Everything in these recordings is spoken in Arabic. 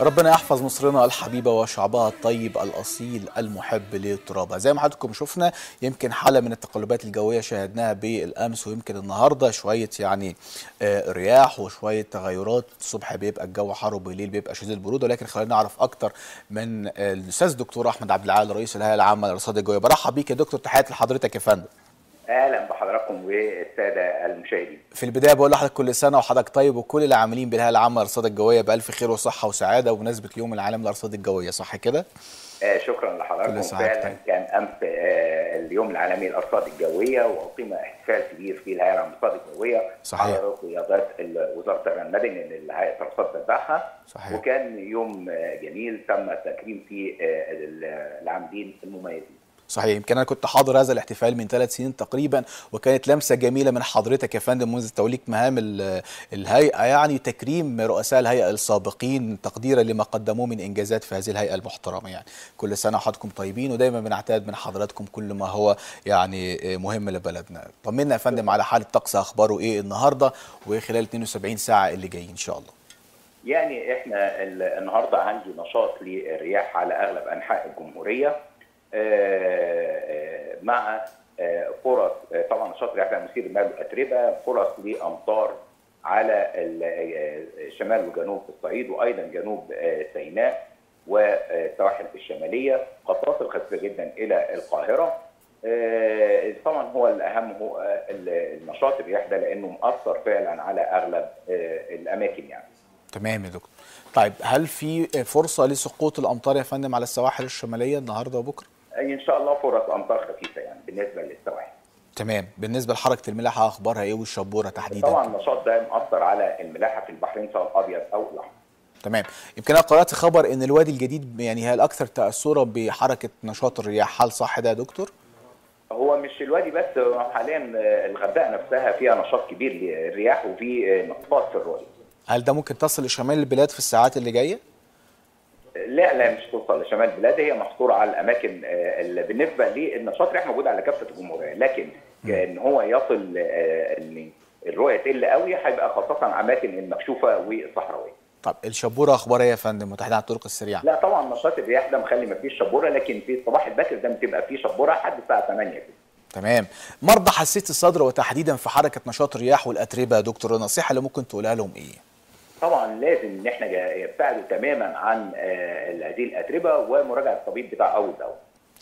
ربنا يحفظ مصرنا الحبيبة وشعبها الطيب الأصيل المحب لترابها. زي ما حضراتكم شفنا يمكن حالة من التقلبات الجوية شاهدناها بالأمس ويمكن النهاردة شوية يعني آه، رياح وشوية تغيرات. الصبح بيبقى الجو حر وبالليل بيبقى شديد البرودة. ولكن خلينا نعرف أكتر من الأستاذ دكتور أحمد عبد العال رئيس الهيئة العامة للأرصاد الجوية. برحب بيك يا دكتور تحياتي لحضرتك يا فندم. أهلا بحضراتكم والسادة المشاهدين في البداية بقول لحضرتك كل سنة وحضرتك طيب وكل العاملين بالهيئه العامه للارصاد الجوية بألف خير وصحة وسعادة وبمناسبة يوم العالم للارصاد الجوية صح كده؟ آه شكرا لحضراتكم فعلا طيب. كان أمس آه اليوم العالمي للارصاد الجوية وأقيم احتفال كبير في الهيئة العامه للارصاد الجوية صحيح. على قيادات وزارة المدني اللي هيئة الارصاد تتبعها صحيح. وكان يوم آه جميل تم التكريم فيه آه ال- العاملين المميزين صحيح يمكن أنا كنت حاضر هذا الاحتفال من ثلاث سنين تقريبا وكانت لمسة جميلة من حضرتك يا فندم منذ توليك مهام ال- الهيئة يعني تكريم رؤساء الهيئة السابقين تقديرا لما قدموه من إنجازات في هذه الهيئة المحترمة يعني. كل سنة وحضراتكم طيبين ودايما بنعتاد من حضراتكم كل ما هو يعني مهم لبلدنا. طمنا يا فندم على حال الطقس أخباره إيه النهارده؟ وخلال 72 ساعة اللي جايين إن شاء الله. يعني إحنا ال- النهارده عندي نشاط للرياح على أغلب أنحاء الجمهورية. مع آه، فرص آه، طبعا نشاط الرياح ده مثير المال والاتربه فرص لأمطار على ال- آه، شمال وجنوب الصعيد وأيضا جنوب آه، سيناء والسواحل الشمالية. قطاف خفيفه جدا إلى القاهرة. آه، طبعا هو الأهم هو آه، النشاط الرياح ده لأنه مؤثر فعلا على أغلب آه، الأماكن يعني. تمام يا دكتور. طيب هل في فرصة لسقوط الأمطار يا فندم على السواحل الشمالية النهارده وبكرة؟ إن شاء الله فرص امطار خفيفة يعني بالنسبة للسواحل. تمام. بالنسبة لحركة الملاحة أخبارها إيه والشبوره تحديدا؟ طبعا النشاط ده مأثر على الملاحة في البحرين سواء الابيض أو الاحمر تمام. يمكن أنا قرأت خبر إن الوادي الجديد يعني هي الأكثر تاثرا بحركة نشاط الرياح هل صح ده يا دكتور؟ هو مش الوادي بس حاليا الغردقة نفسها فيها نشاط كبير للرياح وفي نقطات في الرؤيه هل ده ممكن تصل لشمال البلاد في الساعات اللي جاية؟ لا لا مش توصل لشمال البلاد هي محصورة على الأماكن آه، اللي بالنسبة للنشاط الرياح موجود على كافة الجمهورية. لكن إن هو يصل آه، إن الرؤية تقل قوي هيبقى خاصة أماكن المكشوفة والصحراوية. طب الشبوره اخبارها إيه يا فندم وتحديدا على الطرق السريعة؟ لا طبعا نشاط الرياح ده مخلي ما فيش شبوره لكن في الصباح الباكر ده بتبقى فيه شبوره لحد الساعة 8 كده تمام. مرضى حساسيه الصدر وتحديدا في حركة نشاط الرياح والأتربة يا دكتور؟ النصيحة اللي ممكن تقولها لهم إيه؟ طبعا لازم ان إحنا يبتعدوا تماما عن آه، هذه الأتربة ومراجعة الطبيب بتاع أول بأول.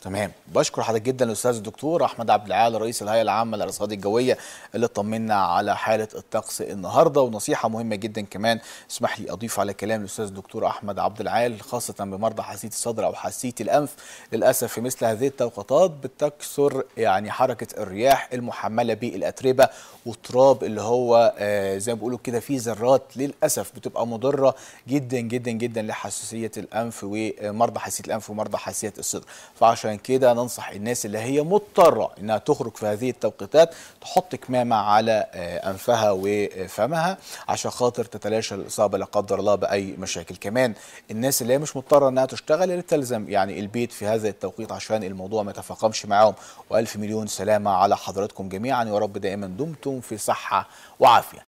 تمام. بشكر حضرتك جدا الأستاذ الدكتور أحمد عبد العال رئيس الهيئة العامة للإرصاد الجوية اللي طمنا على حالة الطقس النهارده. ونصيحة مهمة جدا كمان اسمح لي أضيف على كلام الأستاذ الدكتور أحمد عبد العال خاصة بمرضى حساسية الصدر أو حساسية الأنف. للأسف في مثل هذه التوقيتات بتكثر يعني حركة الرياح المحملة بالأتربة والتراب اللي هو آه زي ما بيقولوا كده فيه ذرات للأسف بتبقى مضرة جدا جدا جدا لحساسية الأنف ومرضى حساسية الأنف ومرضى حساسية الصدر. فعشان كده ننصح الناس اللي هي مضطرة إنها تخرج في هذه التوقيتات تحط كمامة على آه، أنفها وفمها عشان خاطر تتلاشى الإصابة لا قدر الله بأي مشاكل. كمان الناس اللي هي مش مضطرة إنها تشتغل اللي تلزم يعني البيت في هذا التوقيت عشان الموضوع ما يتفاقمش معاهم. وألف مليون سلامة على حضراتكم جميعا. يا رب دائما دمتم في صحة وعافية.